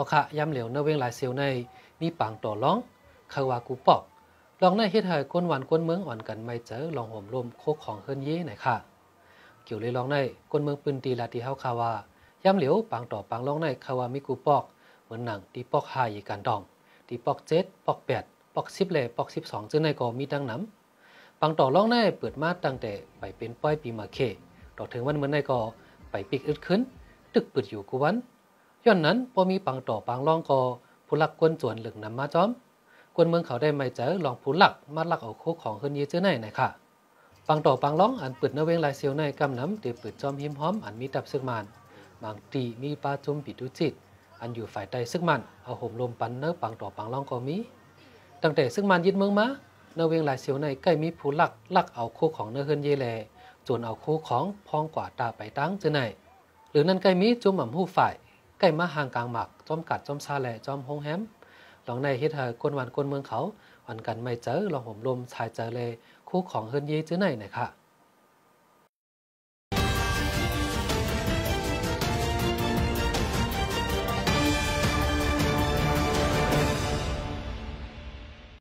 อคะย้ำเหลียวเนเวงหลายเซียวในมีปังต่อร้องคาวากูปอกลองในเฮ็ดให้ก้นหวานก้นเมืองอ่อนกันไม่เจอลองห่มลมโคกของเฮิรนเย่หน่อยค่ะเกี่ยวเลยลองในก้นเมืองปืนตีลาตีเฮาคาว่าย้ำเหลียวปังต่อปังลองในคาวามิกูปอกเหมือนหนังตีปอกหายกันดองตีปอกเจ็ดปอกแปดปอกสิบเลยปอกสิบสองจึงในก็มีดังน้ำปังต่อลองในเปิดมาตั้งแต่ไปเป็นป้อยปีมาเคต่อถึงวันเหมือนในก็ไปปิกอึดขึ้น ตึกปิดอยู่กูวัน ย้อนนั้นพอมีปังต่อปังลองก็ผู้ลักกวนจวนหลึงนำมาจอมกวนเมืองเขาได้ไม่เจอลองผู้ลักมาลักเอาโคกของขึ้นยีเจอไหนไหนค่ะปังต่อปังร้องอันเปิดนเวงลายเซียวในกำน้ำเดี๋ยวเปิดจอมหิมหอมอันมีตับซึกมันบางตีมีปลาจุ่มปิดุจิต อันอยู่ฝ่ายใต้ซึกมันเอาห่มลมปันเนื้อปังต่อปังร้องก็มีตั้งแต่ซึกมันยึดเมืองมาเนเวงลายเซียวในใกล้มีผู้ลักลักเอาโคกของเนื้อเฮินเยแลจนเอาโคกของพองกว่าตาไปตั้งเจอไหนหรือนั่นใกล้มีจุ่มหม่ำหูฝ่าย ใกล้มาห่างกลางหมักจอมกัดจอมซาแหละจอมหงแฮมหลังในเฮ็ดให้คนวันคนเมืองเขาวันกันไม่เจอลองห่มลมชายเจอเลยคู่ของเฮิรนเยจื้อไหนนะคะ